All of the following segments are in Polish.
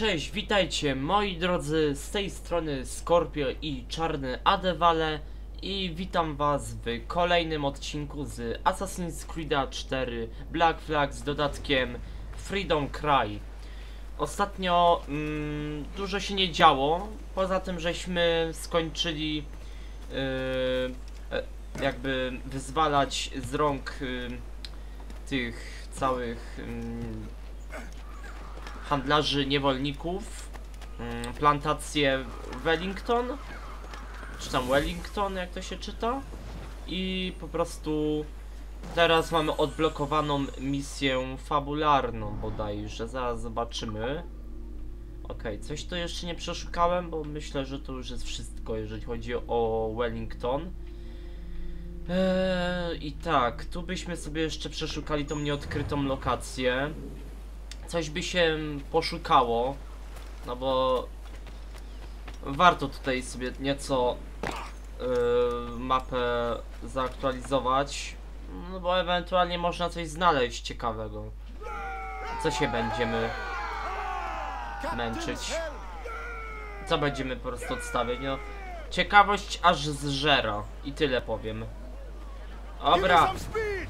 cześć, witajcie moi drodzy, z tej strony Scorpio i Czarny Adewale i witam was w kolejnym odcinku z Assassin's Creed 4 Black Flag z dodatkiem Freedom Cry. Ostatnio mm, dużo się nie działo, poza tym żeśmy skończyli yy, e, jakby wyzwalać z rąk yy, tych całych yy, handlarzy niewolników, mm, plantację Wellington, czy tam Wellington, jak to się czyta, i po prostu teraz mamy odblokowaną misję fabularną bodajże, zaraz zobaczymy. Okej, coś tu jeszcze nie przeszukałem, bo myślę, że to już jest wszystko, jeżeli chodzi o Wellington. Eee, I tak, tu byśmy sobie jeszcze przeszukali tą nieodkrytą lokację coś by się poszukało, no bo warto tutaj sobie nieco yy, mapę zaktualizować, no bo ewentualnie można coś znaleźć ciekawego. Co się będziemy męczyć? Co będziemy po prostu odstawiać? No, ciekawość aż zżera i tyle powiem. Dobra,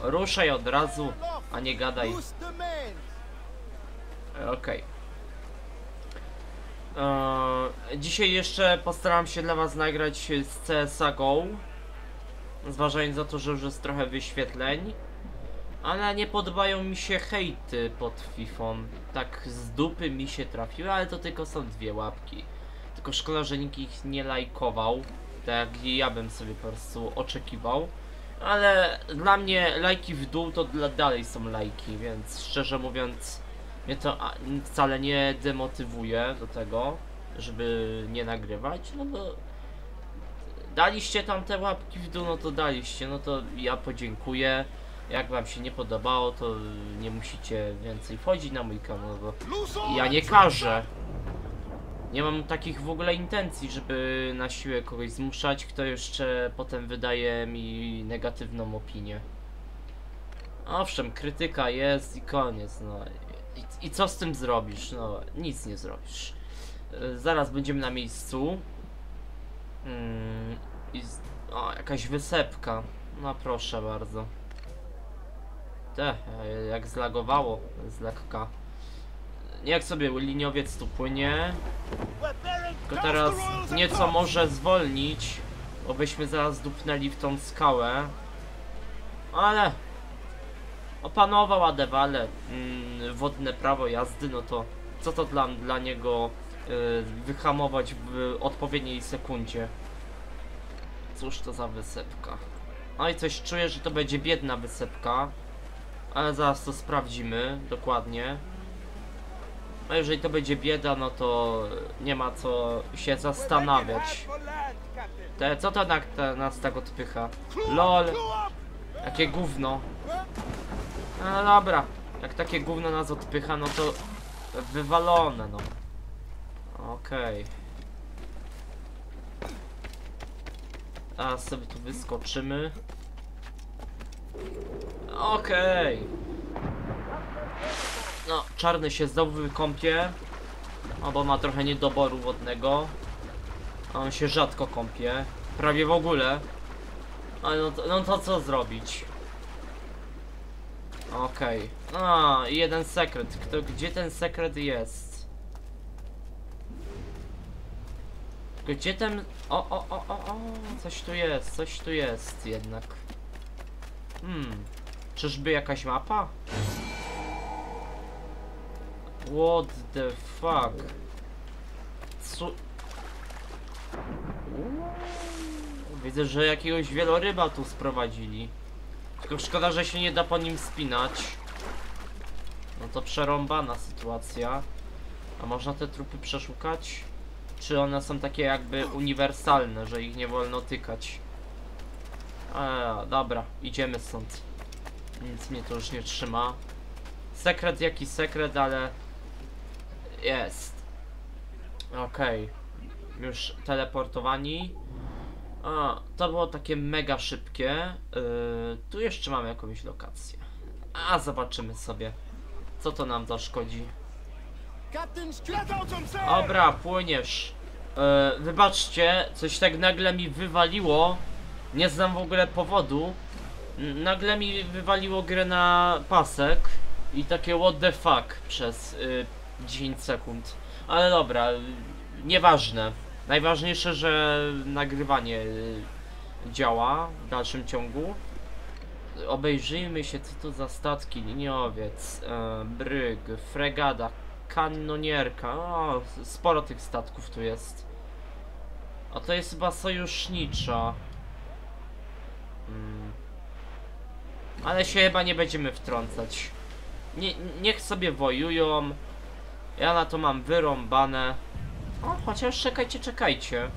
ruszaj od razu, a nie gadaj. Okej. Eee, dzisiaj jeszcze postaram się dla was nagrać z CSA GO. Zważając na to, że już jest trochę wyświetleń. Ale nie podobają mi się hejty pod FIFA. Tak z dupy mi się trafiły, ale to tylko są dwie łapki. Tylko szkoda, że nikt ich nie lajkował. Tak ja bym sobie po prostu oczekiwał. Ale dla mnie lajki w dół to dla, dalej są lajki, więc szczerze mówiąc mnie to wcale nie demotywuje do tego, żeby nie nagrywać, no bo daliście tam te łapki w dół, no to daliście, no to ja podziękuję. Jak wam się nie podobało, to nie musicie więcej wchodzić na mój kanał, bo ja nie każę. Nie mam takich w ogóle intencji, żeby na siłę kogoś zmuszać, kto jeszcze potem wydaje mi negatywną opinię. Owszem, krytyka jest i koniec, no. I, co z tym zrobisz? No, nic nie zrobisz. Yy, zaraz będziemy na miejscu. Yy. O, jakaś wysepka. No proszę bardzo. Te, jak zlagowało z lekka. Jak sobie liniowiec tu płynie. Tylko teraz nieco może zwolnić, bo byśmy zaraz dupnęli w tą skałę. Ale opanował Adewale mm, wodne prawo jazdy, no to co to dla, dla niego y, wyhamować w odpowiedniej sekundzie? Cóż to za wysepka? I coś czuję, że to będzie biedna wysepka, ale zaraz to sprawdzimy dokładnie. No jeżeli to będzie bieda, no to nie ma co się zastanawiać. Te, co to na, te, nas tak odpycha? LOL! Jakie gówno. No dobra, jak takie gówno nas odpycha, no to wywalone, no. Okej. Okay. A sobie tu wyskoczymy. Okej. Okay. No, czarny się znowu wykąpie. No, bo ma trochę niedoboru wodnego. A on się rzadko kąpie. Prawie w ogóle. Ale no no to co zrobić? Okej. Okay. A, jeden sekret. Kto, gdzie ten sekret jest? Gdzie ten... O, o, o, o, o, coś tu jest, coś tu jest jednak. Hmm. Czyżby jakaś mapa? What the fuck? Co... Widzę, że jakiegoś wieloryba tu sprowadzili. Tylko szkoda, że się nie da po nim spinać. No to przerąbana sytuacja. A można te trupy przeszukać? Czy one są takie jakby uniwersalne, że ich nie wolno tykać? Eee, dobra, idziemy stąd. Nic mnie to już nie trzyma. Sekret jaki sekret, ale... Jest. Okej. Okay. Już teleportowani. A, to było takie mega szybkie. Yy, tu jeszcze mamy jakąś lokację. A, zobaczymy sobie, co to nam zaszkodzi. Dobra, płyniesz. E, wybaczcie, coś tak nagle mi wywaliło. Nie znam w ogóle powodu. Nagle mi wywaliło grę na pasek i takie what the fuck przez y, 10 sekund. Ale dobra, y, nieważne. Najważniejsze, że nagrywanie y, działa w dalszym ciągu. Obejrzyjmy się, co to za statki. Liniowiec, e, bryg, fregada, kanonierka. O, sporo tych statków tu jest. A to jest chyba sojusznicza. Mm. Ale się chyba nie będziemy wtrącać. Nie, niech sobie wojują. Ja na to mam wyrąbane. O, chociaż czekajcie, czekajcie.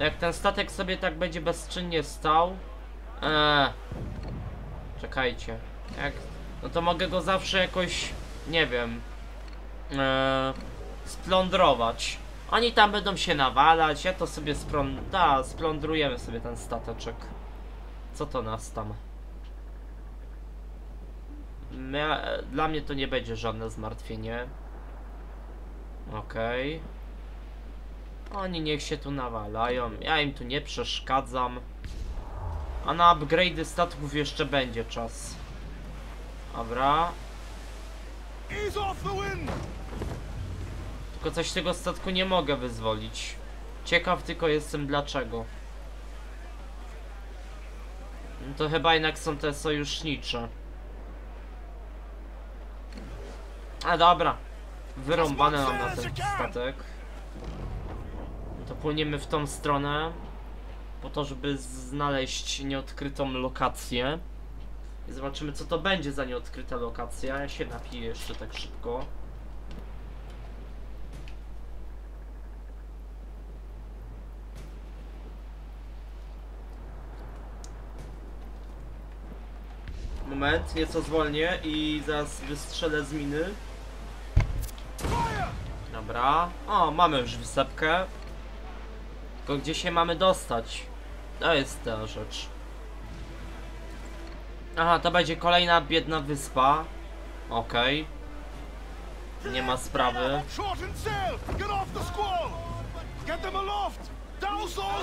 Jak ten statek sobie tak będzie bezczynnie stał. Eee. Czekajcie. Jak. No to mogę go zawsze jakoś. Nie wiem. Eee, splądrować. Oni tam będą się nawalać, ja to sobie spląd... Da, splądrujemy sobie ten stateczek. Co to nas tam? Dla mnie to nie będzie żadne zmartwienie. Okej. Oni niech się tu nawalają, ja im tu nie przeszkadzam. A na upgrade'y statków jeszcze będzie czas. Dobra. Tylko coś z tego statku nie mogę wyzwolić. Ciekaw tylko jestem dlaczego. No to chyba jednak są te sojusznicze. A dobra. Wyrąbane mam na ten statek. To płyniemy w tą stronę. Po to, żeby znaleźć nieodkrytą lokację. I zobaczymy co to będzie za nieodkryta lokacja. Ja się napiję jeszcze tak szybko. Moment, nieco zwolnię i zaraz wystrzelę z miny. Dobra. O, mamy już wysepkę. Tylko gdzie się mamy dostać? To jest ta rzecz. Aha, to będzie kolejna biedna wyspa. Okej. Nie ma sprawy.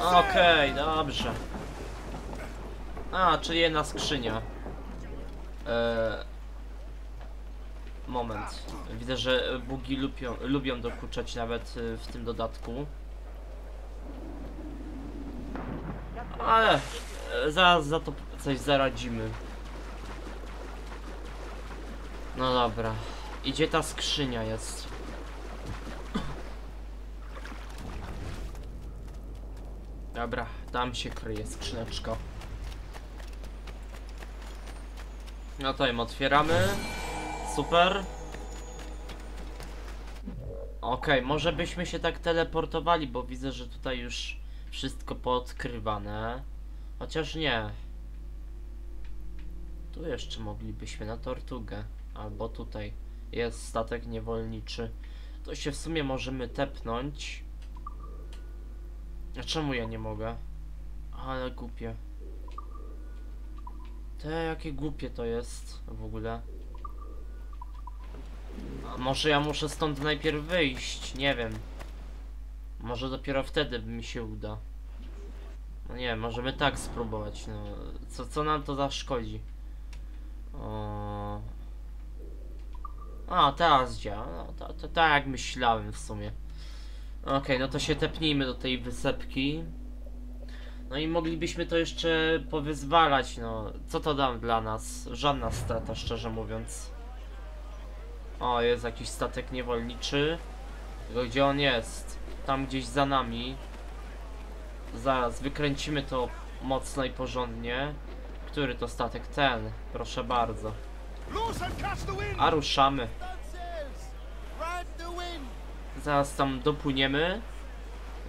Okej, dobrze. A, czyli jedna skrzynia. Eee, moment. Widzę, że bugi lubią, lubią dokuczać nawet y, w tym dodatku. Ale e, zaraz za to coś zaradzimy. No dobra. Idzie ta skrzynia jest. Dobra, tam się kryje skrzyneczka. No to ją otwieramy. Super. Okej, może byśmy się tak teleportowali, bo widzę, że tutaj już wszystko poodkrywane. Chociaż nie. Tu jeszcze moglibyśmy na Tortugę. Albo tutaj jest statek niewolniczy. To się w sumie możemy tepnąć. A czemu ja nie mogę? Ale głupie. Te jakie głupie to jest w ogóle. A może ja muszę stąd najpierw wyjść, nie wiem. Może dopiero wtedy mi się uda. No nie, możemy tak spróbować, no. Co, co nam to zaszkodzi? O... A, teraz działa. No, to, to tak jak myślałem w sumie. Okej, no to się tepnijmy do tej wysepki. No i moglibyśmy to jeszcze powyzwalać, no. Co to dam dla nas? Żadna strata, szczerze mówiąc. O, jest jakiś statek niewolniczy. Tylko gdzie on jest? Tam gdzieś za nami. Zaraz, wykręcimy to mocno i porządnie. Który to statek? Ten. Proszę bardzo. A ruszamy. Zaraz tam dopłyniemy.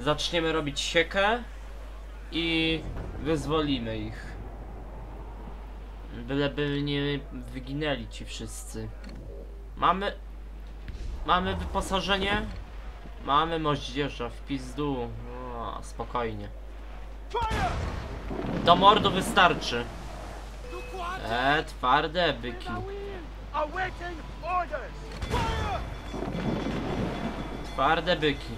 Zaczniemy robić siekę. I wyzwolimy ich. Byleby nie wyginęli ci wszyscy. Mamy... Mamy wyposażenie? Mamy moździerza w pizdu. O, spokojnie. Do mordu wystarczy. E, twarde byki. Twarde byki.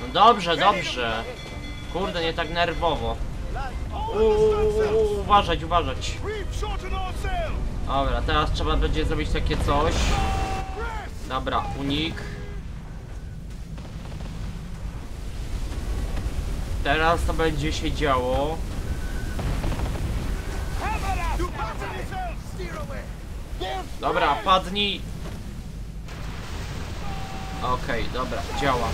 No dobrze, dobrze. Kurde, nie tak nerwowo. Uuu, uważać, uważać. Dobra, teraz trzeba będzie zrobić takie coś. Dobra, unik. Teraz to będzie się działo. Dobra, padnij. Okej, dobra, działa.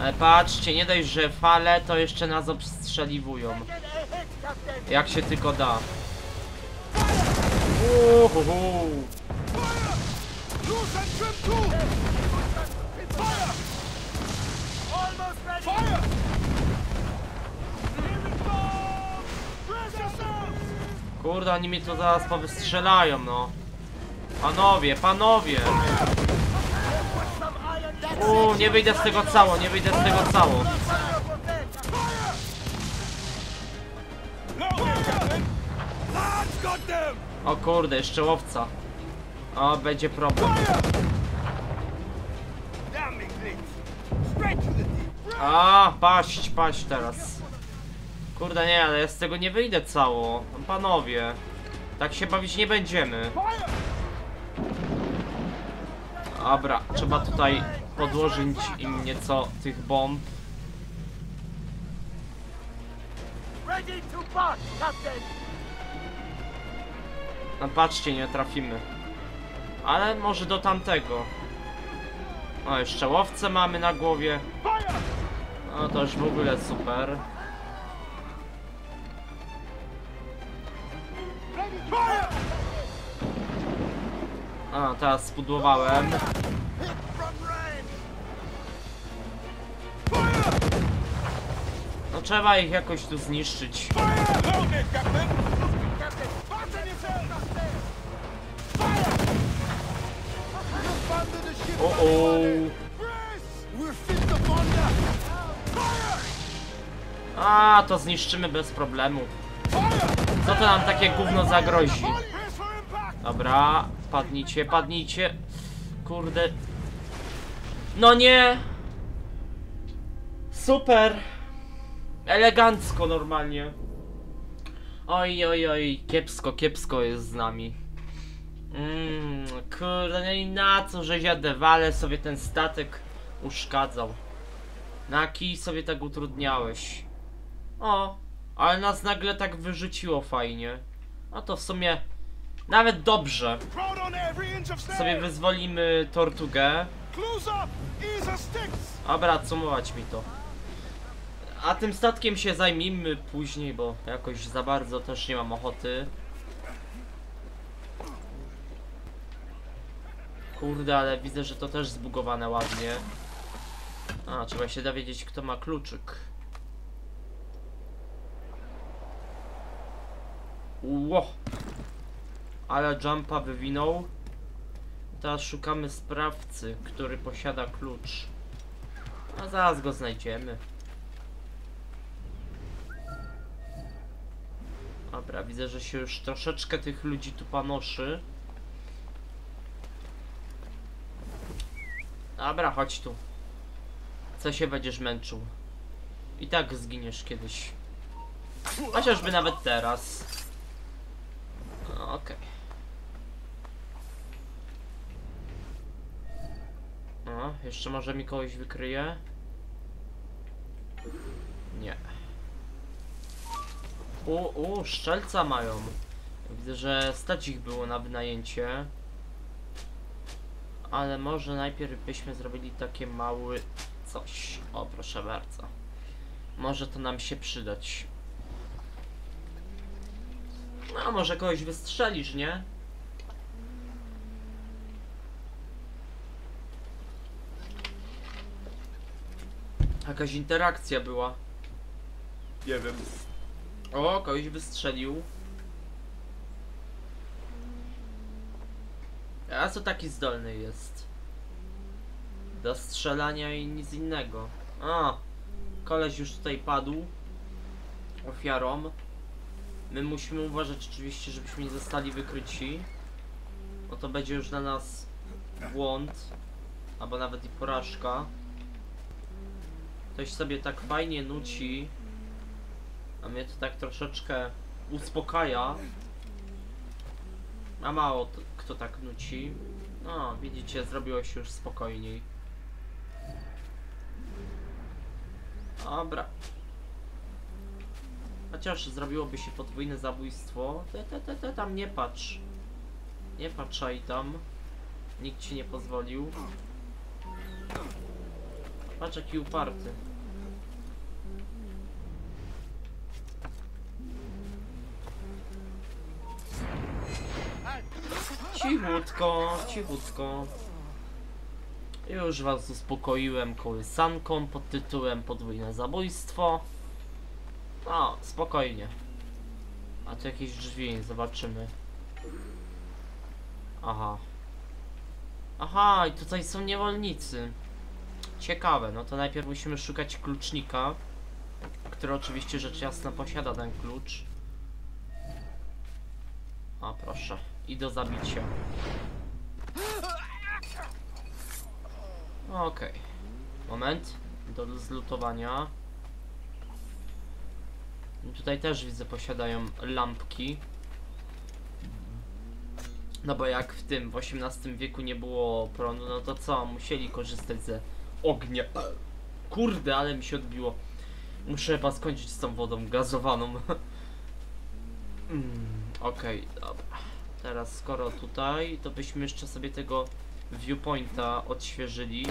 Ale patrzcie, nie dość, że fale, to jeszcze nas obstrzeliwują. Jak się tylko da. Uhuhu. Kurde, oni mi tu zaraz powystrzelają, no. Panowie, panowie. Uuu, nie wyjdę z tego cało, nie wyjdę z tego cało. O kurde, jeszcze łowca. O, będzie problem. A, paść, paść teraz. Kurde, nie, ale ja z tego nie wyjdę cało. Panowie, tak się bawić nie będziemy. Dobra, trzeba tutaj podłożyć im nieco tych bomb. No patrzcie, nie trafimy. Ale może do tamtego. O, jeszcze łowcę mamy na głowie. No to już w ogóle super. A, teraz spudłowałem. Trzeba ich jakoś tu zniszczyć. O, o. A, to zniszczymy bez problemu. Co to nam takie gówno zagrozi? Dobra, padnijcie, padnijcie. Kurde. No nie! Super! Elegancko normalnie. Oj, oj, oj, kiepsko, kiepsko jest z nami. Mmm, kurde, no i na co, że dziadewale sobie ten statek uszkadzał. Na kij sobie tak utrudniałeś. O, ale nas nagle tak wyrzuciło fajnie. A to w sumie nawet dobrze. Sobie wyzwolimy tortugę. Dobra, cumować mi to. A tym statkiem się zajmijmy później, bo jakoś za bardzo też nie mam ochoty. Kurde, ale widzę, że to też zbugowane ładnie. A, trzeba się dowiedzieć, kto ma kluczyk. Ło! Ale jumpa wywinął. Teraz szukamy sprawcy, który posiada klucz. A zaraz go znajdziemy. Dobra, widzę, że się już troszeczkę tych ludzi tu panoszy. Dobra, chodź tu. Co się będziesz męczył? I tak zginiesz kiedyś. Chociażby nawet teraz. No, Okej. O, jeszcze może mi kogoś wykryje? Nie. U, u, szczelca mają. Widzę, że stać ich było na wynajęcie. Ale może najpierw byśmy zrobili takie mały coś. O, proszę bardzo. Może to nam się przydać. No, może kogoś wystrzelisz, nie? Jakaś interakcja była. Nie wiem. O, kogoś wystrzelił. A co taki zdolny jest? Do strzelania i nic innego. A, koleś już tutaj padł. Ofiarą. My musimy uważać oczywiście, żebyśmy nie zostali wykryci. Bo to będzie już dla nas błąd, albo nawet i porażka. Ktoś sobie tak fajnie nuci, a mnie to tak troszeczkę uspokaja. A mało kto tak nuci. No, widzicie, zrobiło się już spokojniej. Dobra. Chociaż zrobiłoby się podwójne zabójstwo, te, te, te, te tam nie patrz. Nie patrzaj tam. Nikt ci nie pozwolił. Patrz jaki uparty. Cichutko, cichutko. Już was uspokoiłem kołysanką pod tytułem Podwójne zabójstwo. No, spokojnie. A tu jakieś drzwi, zobaczymy. Aha. Aha, i tutaj są niewolnicy. Ciekawe, no to najpierw musimy szukać klucznika, który oczywiście rzecz jasna posiada ten klucz. A proszę, i do zabicia. Okej. Moment, do zlutowania. Tutaj też widzę posiadają lampki. No bo jak w tym, w XVIII wieku nie było prądu, no to co? Musieli korzystać ze ognia. Kurde, ale mi się odbiło. Muszę chyba skończyć z tą wodą gazowaną. mm, Okej, dobra. Teraz skoro tutaj, to byśmy jeszcze sobie tego viewpointa odświeżyli.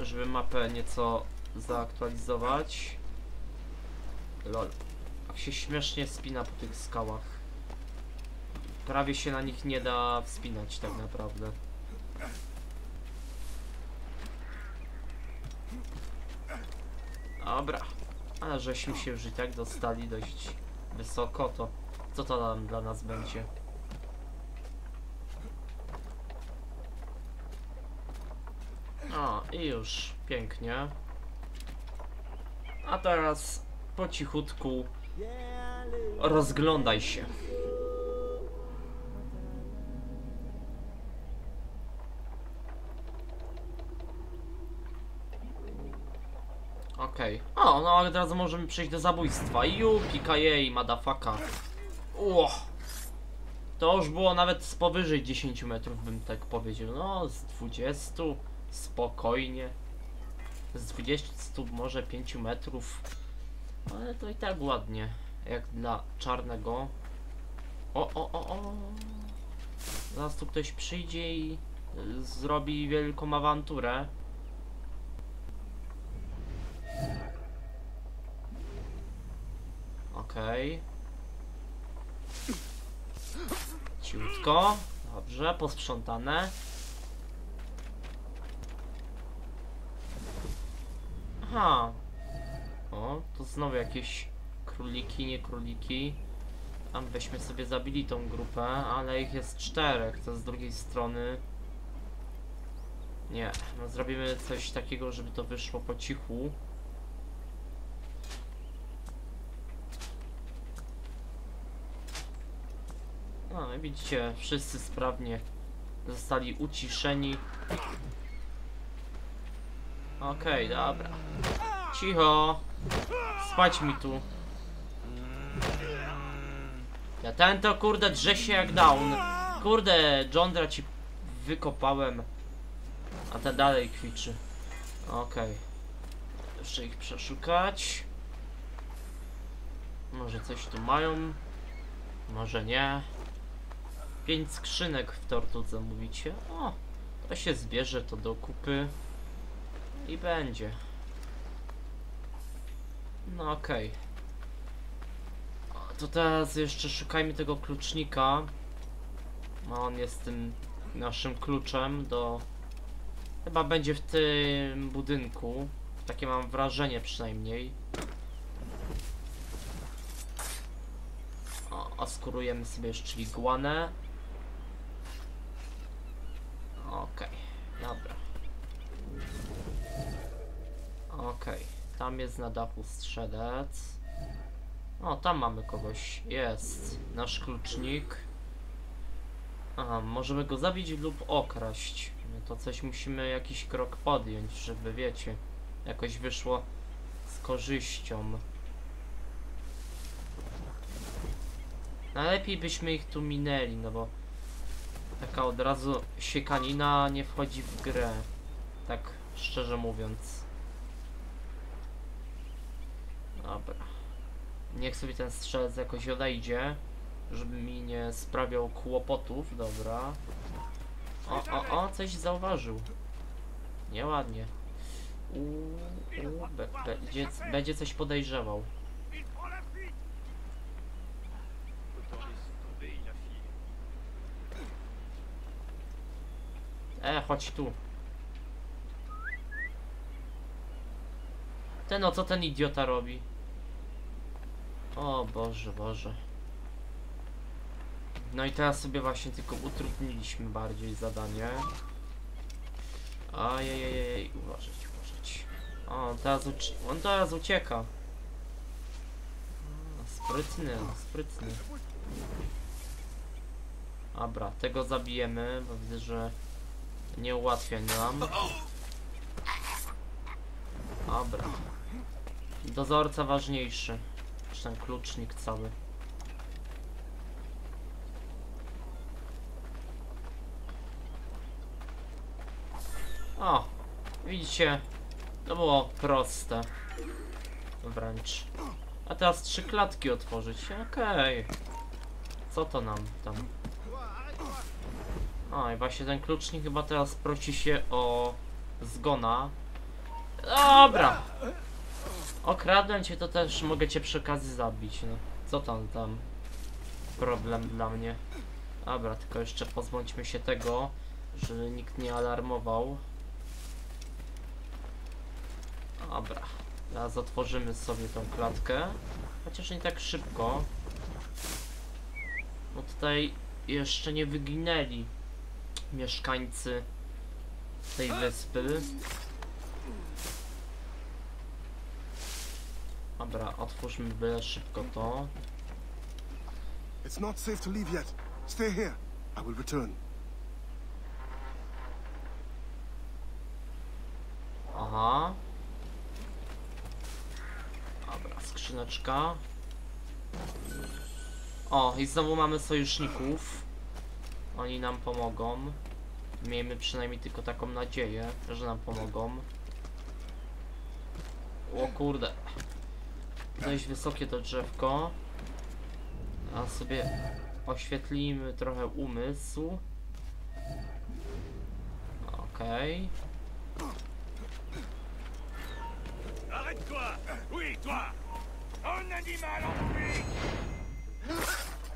Żeby mapę nieco zaaktualizować. Lol. Jak się śmiesznie spina po tych skałach. Prawie się na nich nie da wspinać tak naprawdę. Dobra. Ale żeśmy się już i tak dostali dość wysoko, to co to tam dla nas będzie? O, i już. Pięknie. A teraz po cichutku rozglądaj się. Okej. O, no od razu możemy przejść do zabójstwa. Jupi, jej, madafaka. Ło. To już było nawet z powyżej 10 metrów, bym tak powiedział. No, z 20. Spokojnie. Z 20, może 5 metrów. Ale to i tak ładnie. Jak dla czarnego. O, o, o, o. Zaraz tu ktoś przyjdzie i y, zrobi wielką awanturę. Okej. Ciutko. Dobrze, posprzątane. Aha. O, to znowu jakieś króliki, nie króliki. Tam byśmy sobie zabili tą grupę, ale ich jest czterech, to z drugiej strony. Nie, no zrobimy coś takiego, żeby to wyszło po cichu. No, widzicie, wszyscy sprawnie zostali uciszeni. Okej, dobra. Cicho. Spać mi tu. Ja ten to kurde drze się jak down. Kurde, Johndra ci wykopałem. A ten dalej kwiczy. Okej. Jeszcze ich przeszukać. Może coś tu mają. Może nie. Pięć skrzynek w tortudze mówicie. O, to się zbierze to do kupy. I będzie. No okej. O, To teraz jeszcze szukajmy tego klucznika. No on jest tym naszym kluczem do... Chyba będzie w tym budynku. Takie mam wrażenie przynajmniej. O, oskurujemy sobie jeszcze iguanę. Okej, dobra. Okej, tam jest na dachu strzelec. O, tam mamy kogoś. Jest. Nasz klucznik. Aha, możemy go zabić lub okraść. To coś musimy jakiś krok podjąć, żeby wiecie, jakoś wyszło z korzyścią. Najlepiej byśmy ich tu minęli, no bo taka od razu siekanina nie wchodzi w grę. Tak szczerze mówiąc. Dobra. Niech sobie ten strzelec jakoś odejdzie, żeby mi nie sprawiał kłopotów, dobra. O, o, o, coś zauważył. Nieładnie. Uuu, uu, be, będzie, będzie coś podejrzewał. E, chodź tu. Ten o co ten idiota robi? O Boże, Boże. No i teraz sobie właśnie tylko utrudniliśmy bardziej zadanie. Ajajajaj, uważać, uważać. O, teraz, on teraz ucieka. Sprytny, sprytny. Dobra, tego zabijemy, bo widzę, że nie ułatwia nam. Dobra. Dozorca ważniejszy. Ten klucznik cały. O, widzicie, to było proste. Wręcz. A teraz trzy klatki otworzyć. Okej. Co to nam tam? O, i właśnie ten klucznik chyba teraz prosi się o zgona. Dobra. Okradłem cię, to też mogę cię przy okazji zabić, no. Co tam tam? Problem dla mnie. Dobra, tylko jeszcze pozbądźmy się tego, że nikt nie alarmował. Dobra. Teraz otworzymy sobie tą klatkę. Chociaż nie tak szybko. Bo tutaj jeszcze nie wyginęli mieszkańcy tej wyspy. Dobra, otwórzmy byle szybko to. It's not safe to leave yet. Stay here. I will return. Aha. Dobra, skrzyneczka. O, i znowu mamy sojuszników. Oni nam pomogą. Miejmy przynajmniej tylko taką nadzieję, że nam pomogą. O kurde. Dość wysokie to drzewko. A sobie oświetlimy trochę umysł. Okej. Fuite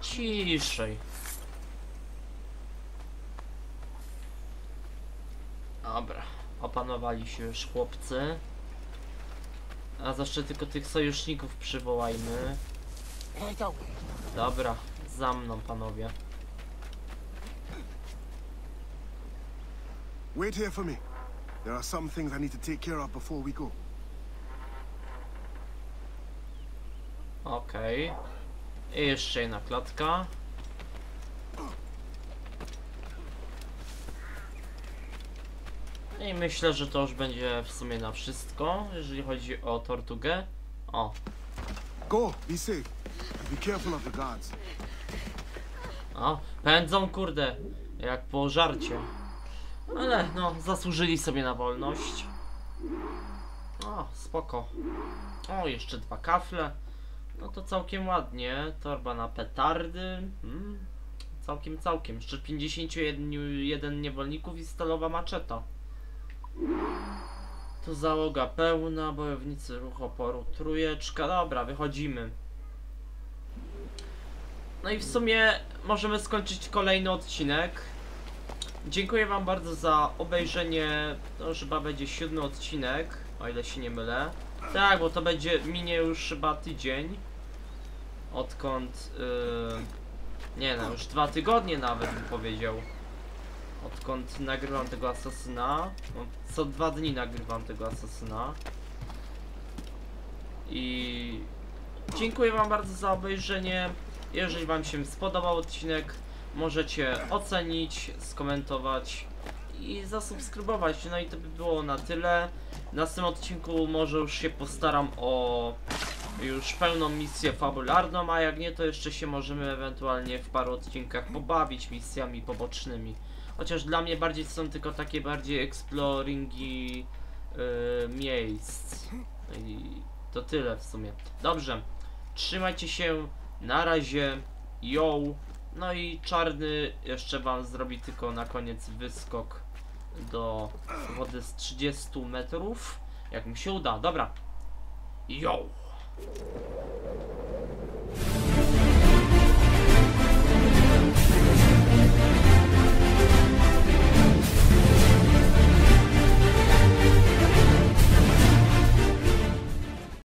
Ciszej. Dobra, opanowali się już chłopcy. A zawsze tylko tych sojuszników przywołajmy. Dobra, za mną panowie. Wait here for me. There are some things I need to take care of before we go. Okej. I jeszcze jedna klatka. I myślę, że to już będzie w sumie na wszystko, jeżeli chodzi o Tortugę. O, Go. Be safe. Be careful of the guards. O, pędzą kurde, jak po żarcie. Ale no, zasłużyli sobie na wolność. O, spoko. O, jeszcze dwa kafle. No to całkiem ładnie. Torba na petardy. Mm, całkiem, całkiem. Jeszcze 51 niewolników i stalowa maczeta. Tu załoga pełna, bojownicy ruch oporu, trójeczka. Dobra, wychodzimy. No i w sumie możemy skończyć kolejny odcinek. Dziękuję wam bardzo za obejrzenie. To chyba będzie siódmy odcinek, o ile się nie mylę. Tak, bo to będzie minie już chyba tydzień. Odkąd. Yy, nie no, już dwa tygodnie nawet bym powiedział. Odkąd nagrywam tego asasyna. No, co dwa dni nagrywam tego asasyna. I dziękuję wam bardzo za obejrzenie. Jeżeli wam się spodobał odcinek, możecie ocenić, skomentować i zasubskrybować. No i to by było na tyle. W następnym odcinku może już się postaram o już pełną misję fabularną, a jak nie, to jeszcze się możemy ewentualnie w paru odcinkach pobawić misjami pobocznymi. Chociaż dla mnie bardziej są tylko takie bardziej exploringi yy, miejsc. I to tyle w sumie. Dobrze, trzymajcie się, na razie, yo. No i czarny jeszcze wam zrobi tylko na koniec wyskok do wody z 30 metrów. Jak mu się uda, dobra. Yo.